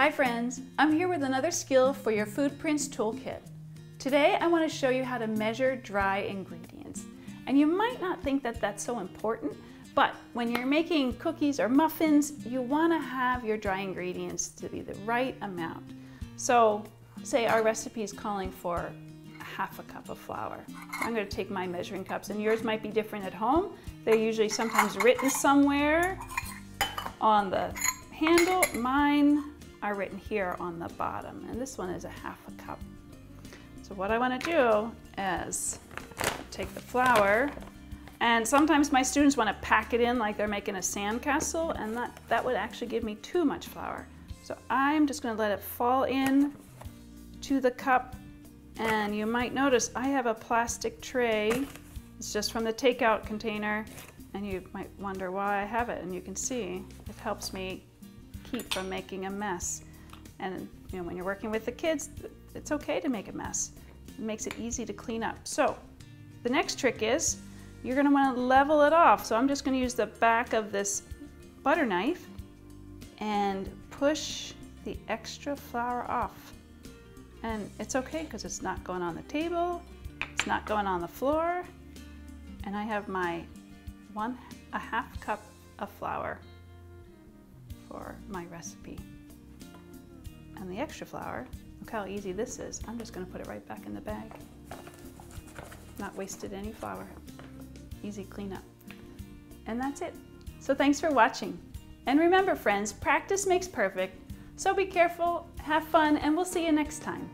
Hi friends, I'm here with another skill for your FoodPrints Toolkit. Today I want to show you how to measure dry ingredients. And you might not think that that's so important, but when you're making cookies or muffins, you want to have your dry ingredients to be the right amount. So say our recipe is calling for half a cup of flour. I'm going to take my measuring cups and yours might be different at home. They're usually sometimes written somewhere on the handle. Mine are written here on the bottom and this one is a half a cup. So what I want to do is take the flour and sometimes my students want to pack it in like they're making a sandcastle and that, that would actually give me too much flour. So I'm just going to let it fall in to the cup and you might notice I have a plastic tray. It's just from the takeout container and you might wonder why I have it and you can see it helps me keep from making a mess. And you know, when you're working with the kids, it's okay to make a mess. It makes it easy to clean up. So the next trick is you're gonna wanna level it off. So I'm just gonna use the back of this butter knife and push the extra flour off. And it's okay because it's not going on the table, it's not going on the floor, and I have my one a half cup of flour my recipe. And the extra flour, look how easy this is. I'm just gonna put it right back in the bag. Not wasted any flour. Easy cleanup. And that's it. So thanks for watching. And remember friends, practice makes perfect. So be careful, have fun, and we'll see you next time.